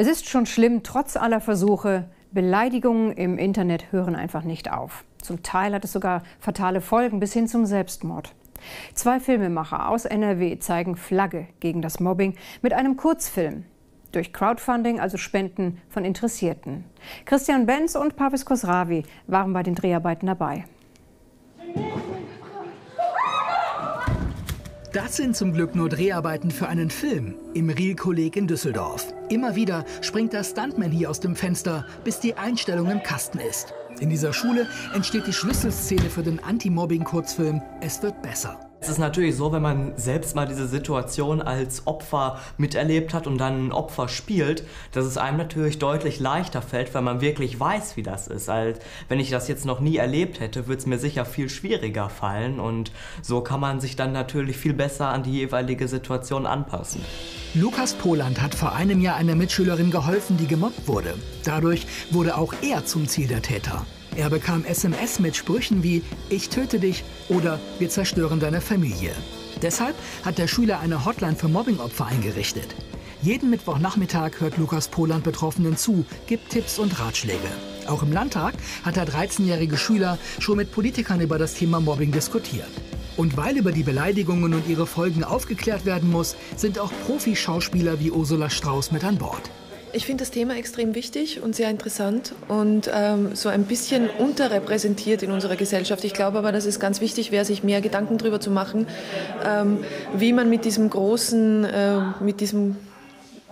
Es ist schon schlimm, trotz aller Versuche. Beleidigungen im Internet hören einfach nicht auf. Zum Teil hat es sogar fatale Folgen bis hin zum Selbstmord. Zwei Filmemacher aus NRW zeigen Flagge gegen das Mobbing mit einem Kurzfilm. Durch Crowdfunding, also Spenden von Interessierten. Christian Benz und Pavis Kosravi waren bei den Dreharbeiten dabei. Das sind zum Glück nur Dreharbeiten für einen Film im Riel-Kolleg in Düsseldorf. Immer wieder springt der Stuntman hier aus dem Fenster, bis die Einstellung im Kasten ist. In dieser Schule entsteht die Schlüsselszene für den Anti-Mobbing-Kurzfilm Es wird besser. Es ist natürlich so, wenn man selbst mal diese Situation als Opfer miterlebt hat und dann ein Opfer spielt, dass es einem natürlich deutlich leichter fällt, weil man wirklich weiß, wie das ist. Als wenn ich das jetzt noch nie erlebt hätte, würde es mir sicher viel schwieriger fallen und so kann man sich dann natürlich viel besser an die jeweilige Situation anpassen. Lukas Poland hat vor einem Jahr einer Mitschülerin geholfen, die gemobbt wurde. Dadurch wurde auch er zum Ziel der Täter. Er bekam SMS mit Sprüchen wie Ich töte dich oder Wir zerstören deine Familie. Deshalb hat der Schüler eine Hotline für Mobbingopfer eingerichtet. Jeden Mittwochnachmittag hört Lukas Poland Betroffenen zu, gibt Tipps und Ratschläge. Auch im Landtag hat der 13-jährige Schüler schon mit Politikern über das Thema Mobbing diskutiert. Und weil über die Beleidigungen und ihre Folgen aufgeklärt werden muss, sind auch Profi-Schauspieler wie Ursula Strauß mit an Bord. Ich finde das Thema extrem wichtig und sehr interessant und ähm, so ein bisschen unterrepräsentiert in unserer Gesellschaft. Ich glaube aber, dass es ganz wichtig wäre, sich mehr Gedanken darüber zu machen, ähm, wie man mit diesem großen, äh, mit diesem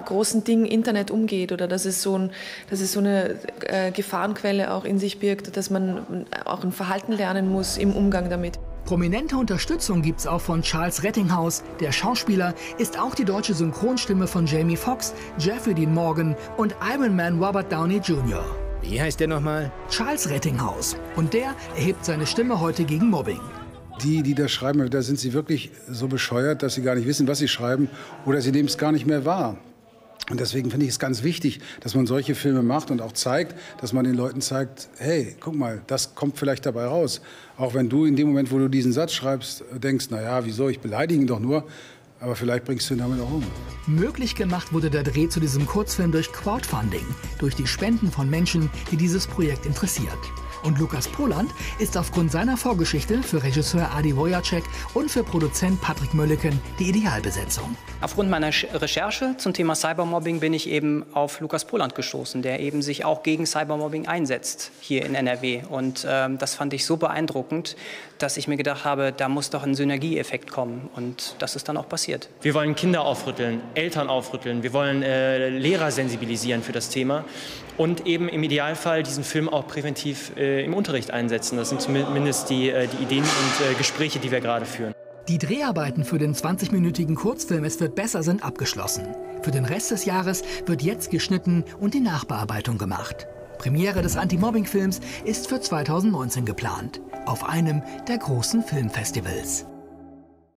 großen Ding Internet umgeht oder dass es so, ein, dass es so eine äh, Gefahrenquelle auch in sich birgt, dass man auch ein Verhalten lernen muss im Umgang damit. Prominente Unterstützung gibt es auch von Charles Rettinghaus. Der Schauspieler ist auch die deutsche Synchronstimme von Jamie Foxx, Jeffrey Dean Morgan und Iron Man Robert Downey Jr. Wie heißt der nochmal? Charles Rettinghaus. Und der erhebt seine Stimme heute gegen Mobbing. Die, die das schreiben, da sind sie wirklich so bescheuert, dass sie gar nicht wissen, was sie schreiben oder sie nehmen es gar nicht mehr wahr. Und deswegen finde ich es ganz wichtig, dass man solche Filme macht und auch zeigt, dass man den Leuten zeigt, hey, guck mal, das kommt vielleicht dabei raus. Auch wenn du in dem Moment, wo du diesen Satz schreibst, denkst, na ja, wieso, ich beleidige ihn doch nur. Aber vielleicht bringst du ihn damit auch um. Möglich gemacht wurde der Dreh zu diesem Kurzfilm durch Crowdfunding, durch die Spenden von Menschen, die dieses Projekt interessiert. Und Lukas Poland ist aufgrund seiner Vorgeschichte für Regisseur Adi Wojacek und für Produzent Patrick Mölleken die Idealbesetzung. Aufgrund meiner Recherche zum Thema Cybermobbing bin ich eben auf Lukas Poland gestoßen, der eben sich auch gegen Cybermobbing einsetzt hier in NRW. Und ähm, das fand ich so beeindruckend, dass ich mir gedacht habe, da muss doch ein Synergieeffekt kommen. Und das ist dann auch passiert. Wir wollen Kinder aufrütteln, Eltern aufrütteln, wir wollen äh, Lehrer sensibilisieren für das Thema und eben im Idealfall diesen Film auch präventiv äh, im Unterricht einsetzen. Das sind zumindest die, äh, die Ideen und äh, Gespräche, die wir gerade führen. Die Dreharbeiten für den 20-minütigen Kurzfilm Es wird besser sind abgeschlossen. Für den Rest des Jahres wird jetzt geschnitten und die Nachbearbeitung gemacht. Premiere des Anti-Mobbing-Films ist für 2019 geplant, auf einem der großen Filmfestivals.